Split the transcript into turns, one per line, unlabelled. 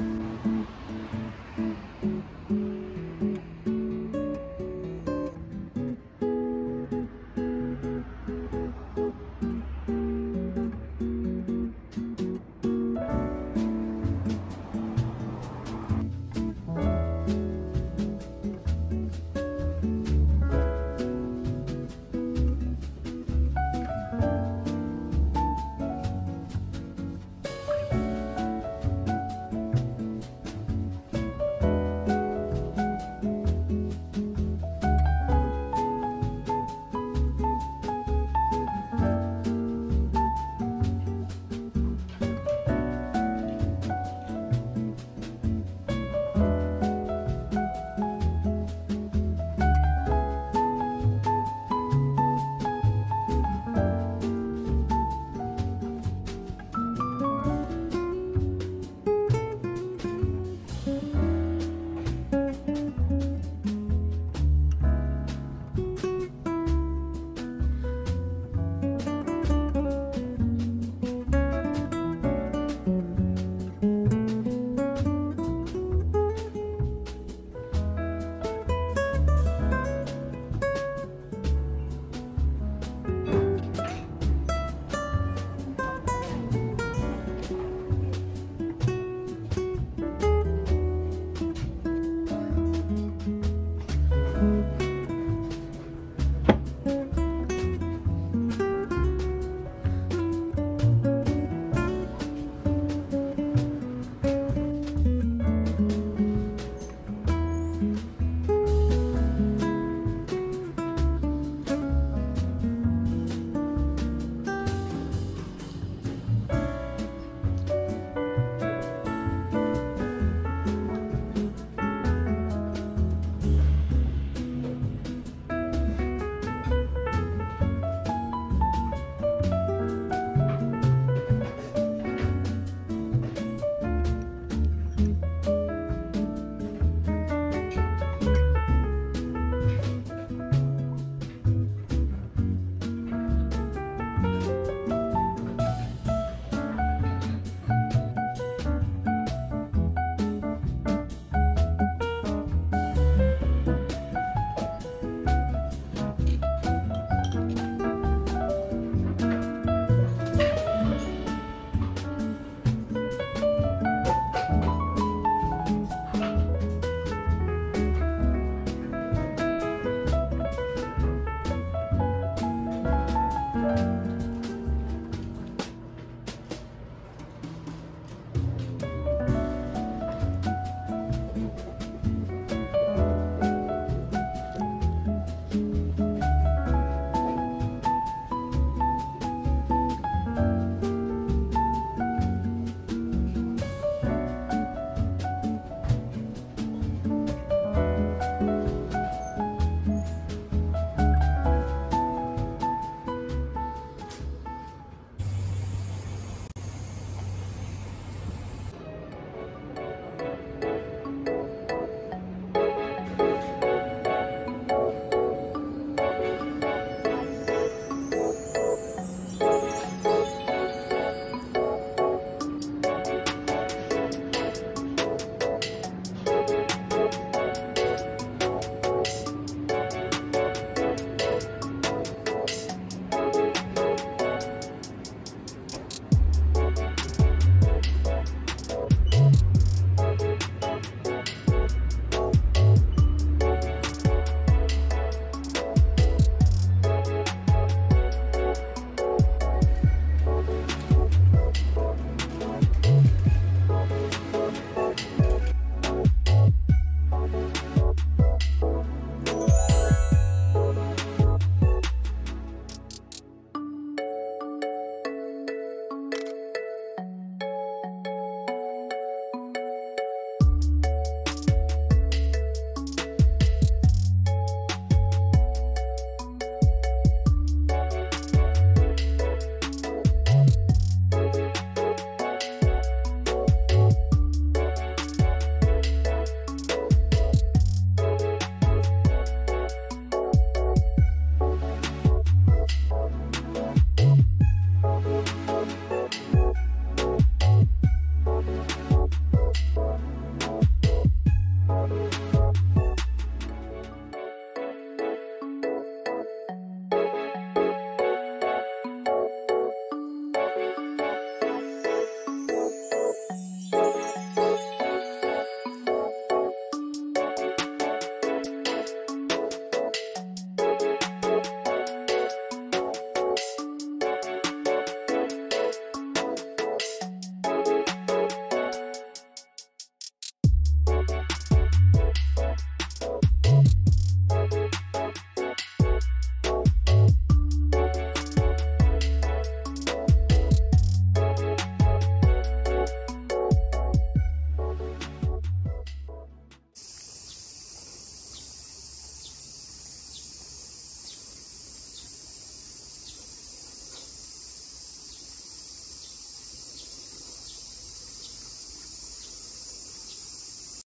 うん。